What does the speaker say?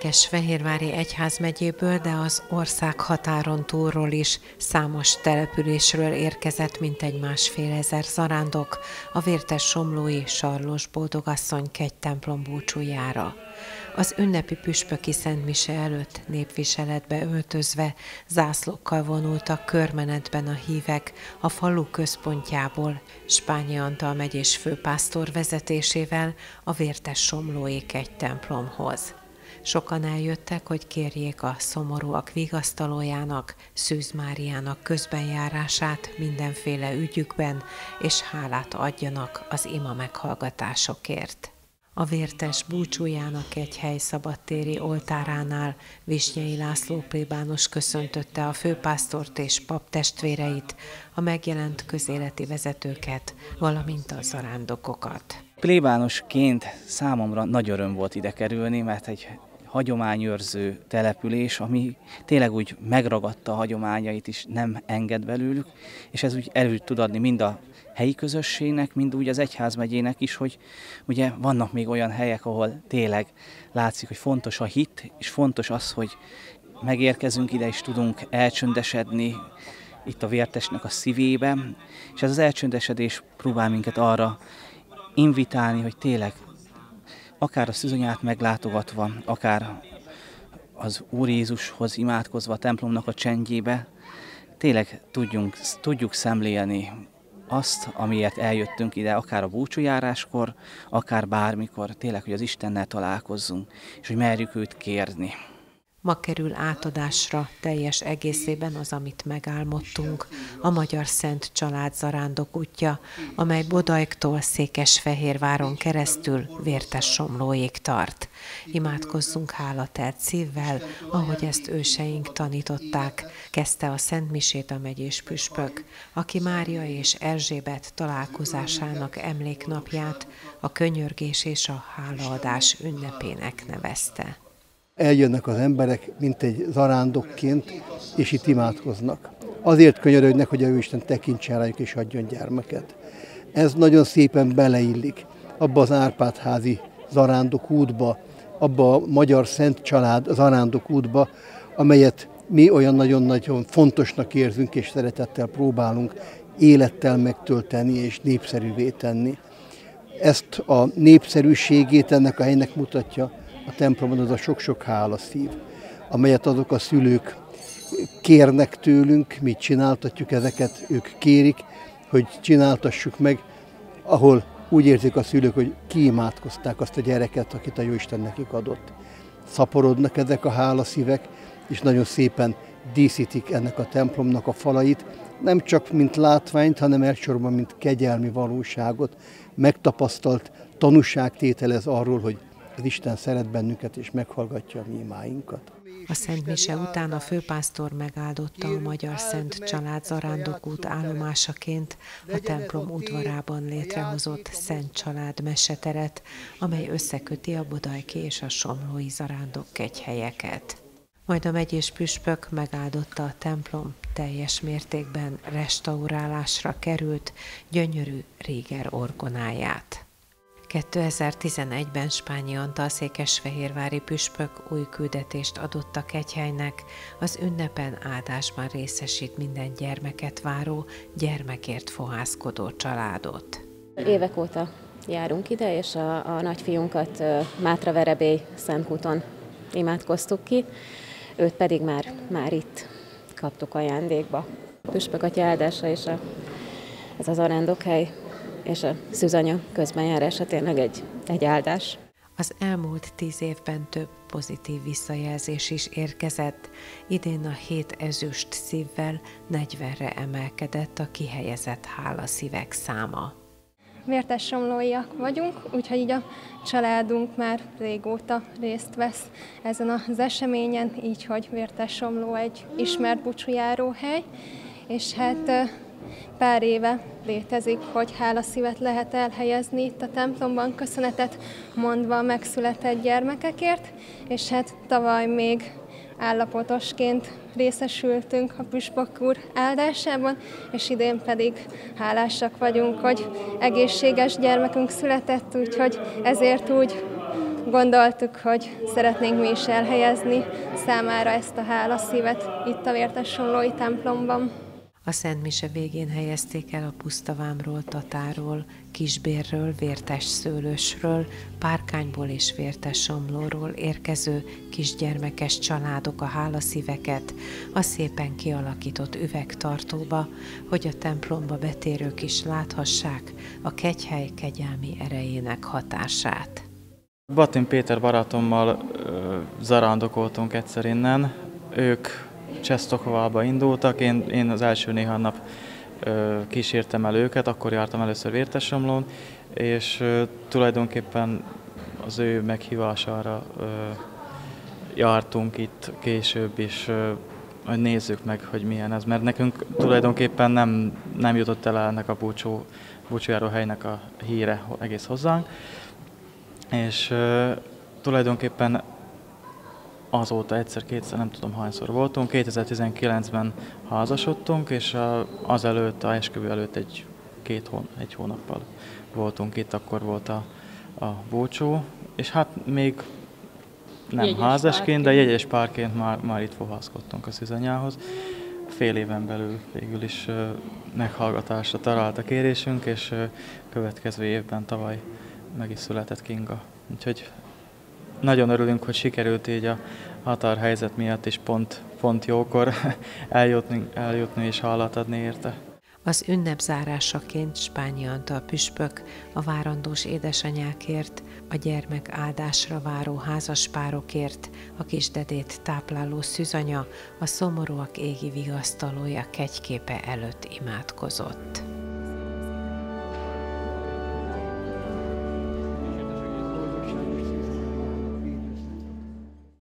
Székesfehérvári egyházmegyéből, de az ország határon túlról is számos településről érkezett mintegy másfél ezer zarándok a vértes somlói Sarlos Boldogasszony kegy templom búcsújára. Az ünnepi püspöki szentmise előtt népviseletbe öltözve zászlókkal vonultak körmenetben a hívek a falu központjából, Spányi Antal megyés főpásztor vezetésével a vértes somlói egy templomhoz. Sokan eljöttek, hogy kérjék a szomorúak vigasztalójának, Szűz Máriának közbenjárását mindenféle ügyükben, és hálát adjanak az ima meghallgatásokért. A vértes búcsújának egy hely szabadtéri oltáránál Visnyei László plébános köszöntötte a főpásztort és pap testvéreit, a megjelent közéleti vezetőket, valamint a zarándokokat. Plébánosként számomra nagy öröm volt ide kerülni, mert egy hagyományőrző település, ami tényleg úgy megragadta a hagyományait is, nem enged belőlük, és ez úgy elő tud adni mind a helyi közösségnek, mind úgy az egyházmegyének is, hogy ugye vannak még olyan helyek, ahol tényleg látszik, hogy fontos a hit, és fontos az, hogy megérkezünk ide, és tudunk elcsöndesedni itt a vértesnek a szívébe, és ez az elcsöndesedés próbál minket arra invitálni, hogy tényleg akár a szüzonyát meglátogatva, akár az Úr Jézushoz imádkozva a templomnak a csendjébe, tényleg tudjunk, tudjuk szemlélni azt, amiért eljöttünk ide, akár a búcsújáráskor, akár bármikor, tényleg, hogy az Istennel találkozzunk, és hogy merjük őt kérni. Ma kerül átadásra teljes egészében az, amit megálmodtunk, a Magyar Szent Család zarándok útja, amely Bodajktól Székesfehérváron keresztül vértes somlóig tart. Imádkozzunk hálatelt szívvel, ahogy ezt őseink tanították, kezdte a Szent Misét a megyés püspök, aki Mária és Erzsébet találkozásának emléknapját a könyörgés és a hálaadás ünnepének nevezte eljönnek az emberek, mint egy zarándokként, és itt imádkoznak. Azért könyörögnek, hogy a Isten tekintsen rájuk és adjon gyermeket. Ez nagyon szépen beleillik abba az Árpádházi zarándok útba, abba a magyar szent család zarándok útba, amelyet mi olyan nagyon-nagyon fontosnak érzünk, és szeretettel próbálunk élettel megtölteni és népszerűvé tenni. Ezt a népszerűségét ennek a helynek mutatja a templomon az a sok-sok szív, amelyet azok a szülők kérnek tőlünk, mit csináltatjuk ezeket, ők kérik, hogy csináltassuk meg, ahol úgy érzik a szülők, hogy kiimádkozták azt a gyereket, akit a Jóisten nekik adott. Szaporodnak ezek a hálaszívek, és nagyon szépen díszítik ennek a templomnak a falait, nem csak mint látványt, hanem elsősorban mint kegyelmi valóságot, megtapasztalt tanúságtételez arról, hogy az Isten szeret bennünket és meghallgatja a mi imáinkat. A Szent Mise után a főpásztor megáldotta a Magyar Szent Család Zarándokút állomásaként a templom udvarában létrehozott Szent Család meseteret, amely összeköti a Bodajki és a Somlói zarándok kegyhelyeket. Majd a megyés püspök megáldotta a templom teljes mértékben restaurálásra került gyönyörű réger orgonáját. 2011-ben Spányi Antal székesfehérvári püspök új küldetést adott a kegyhelynek, az ünnepen áldásban részesít minden gyermeket váró, gyermekért fohászkodó családot. Évek óta járunk ide, és a, a nagyfiunkat Mátra Verebély Szentkúton imádkoztuk ki, őt pedig már, már itt kaptuk ajándékba. A püspök atya áldása és a, ez az arándokhely és a szűzanya közbenjárása tényleg egy, egy áldás. Az elmúlt tíz évben több pozitív visszajelzés is érkezett. Idén a hét ezüst szívvel 40-re emelkedett a kihelyezett hálaszívek száma. Vértes somlóiak vagyunk, úgyhogy így a családunk már régóta részt vesz ezen az eseményen, így hogy Vértes somló egy ismert búcsújáróhely, és hát pár éve létezik, hogy hálaszívet lehet elhelyezni itt a templomban, köszönetet mondva a megszületett gyermekekért, és hát tavaly még állapotosként részesültünk a Püspök úr áldásában, és idén pedig hálásak vagyunk, hogy egészséges gyermekünk született, úgyhogy ezért úgy gondoltuk, hogy szeretnénk mi is elhelyezni számára ezt a hálaszívet itt a Vértessomlói templomban. A Szent Mise végén helyezték el a pusztavámról, tatáról, kisbérről, vértes szőlősről, párkányból és vértes somlóról érkező kisgyermekes családok a hálaszíveket a szépen kialakított üvegtartóba, hogy a templomba betérők is láthassák a kegyhely kegyelmi erejének hatását. Batin Péter barátommal zarándokoltunk egyszer innen. Ők Csesztokovába indultak, én, én az első néhány nap ö, kísértem el őket, akkor jártam először Vértesomlón, és ö, tulajdonképpen az ő meghívására ö, jártunk itt később is, ö, hogy nézzük meg, hogy milyen ez, mert nekünk tulajdonképpen nem, nem jutott el ennek a búcsú, búcsújáró helynek a híre egész hozzánk, és ö, tulajdonképpen azóta egyszer-kétszer, nem tudom hányszor voltunk. 2019-ben házasodtunk, és azelőtt, a esküvő előtt egy két hón, egy hónappal voltunk itt, akkor volt a, a búcsú, és hát még nem jegyes házasként, párként. de jegyes párként már, már itt fohászkodtunk a szüzanyához. Fél éven belül végül is uh, meghallgatásra talált a kérésünk, és uh, következő évben tavaly meg is született Kinga. Úgyhogy nagyon örülünk, hogy sikerült így a határhelyzet miatt is pont, pont jókor eljutni, eljutni és hallat adni érte. Az ünnep zárásaként Spányi Antal püspök a várandós édesanyákért, a gyermek áldásra váró házaspárokért, a kisdedét tápláló szűzanya, a szomorúak égi vigasztalója kegyképe előtt imádkozott.